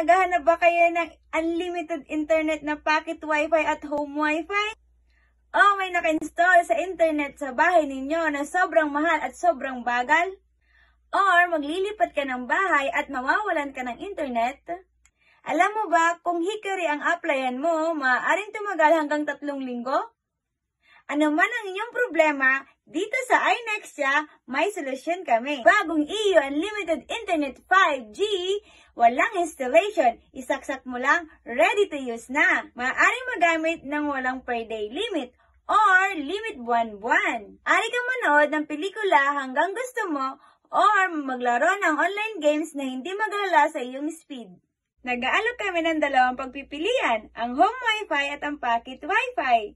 naghahanap ba kayo ng unlimited internet na packet wifi at home wifi? O may naka-install sa internet sa bahay ninyo na sobrang mahal at sobrang bagal? Or maglilipat ka ng bahay at mawawalan ka ng internet? Alam mo ba, kung hickory ang applyan mo, maaaring tumagal hanggang tatlong linggo? Ano man ang inyong problema, dito sa iNextia, may solusyon kami. Bagong EU Unlimited Internet 5G, walang installation, isaksak mo lang, ready to use na. Maaaring magamit ng walang per day limit or limit buwan-buwan. Ari kang manood ng pelikula hanggang gusto mo or maglaro ng online games na hindi maghala sa iyong speed. Nag-aalok kami ng dalawang pagpipilian, ang home wifi at ang pocket wifi.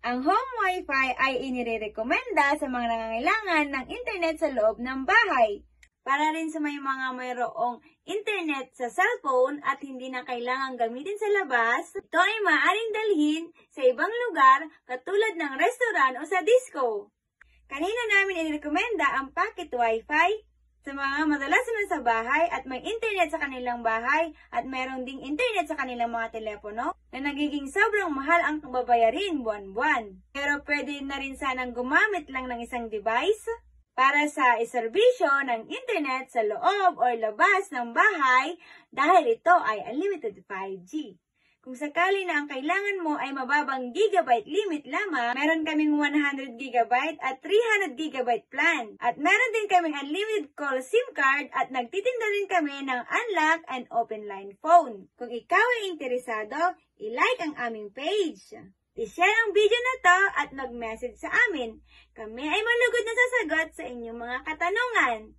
Ang home wifi ay inirekomenda sa mga nangangailangan ng internet sa loob ng bahay. Para rin sa may mga mayroong internet sa cellphone at hindi na kailangan gamitin sa labas, ito ay maaaring dalhin sa ibang lugar katulad ng restaurant o sa disco. Kanina namin inirekomenda ang pocket wifi sa mga madalas naman sa bahay at may internet sa kanilang bahay at meron ding internet sa kanilang mga telepono na nagiging sobrang mahal ang babayarin buwan-buwan. Pero pwede na rin sanang gumamit lang ng isang device para sa iserbisyo ng internet sa loob o labas ng bahay dahil ito ay unlimited 5G. Kung sakali na ang kailangan mo ay mababang gigabyte limit lamang, meron kaming 100 gigabyte at 300 gigabyte plan. At meron din kaming unlimited call SIM card at nagtitinda rin kami ng unlock and open line phone. Kung ikaw ay interesado, i-like ang aming page. I-share ang video na to at mag-message sa amin. Kami ay malugod na sasagot sa inyong mga katanungan.